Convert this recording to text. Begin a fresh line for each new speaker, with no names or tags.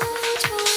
much more.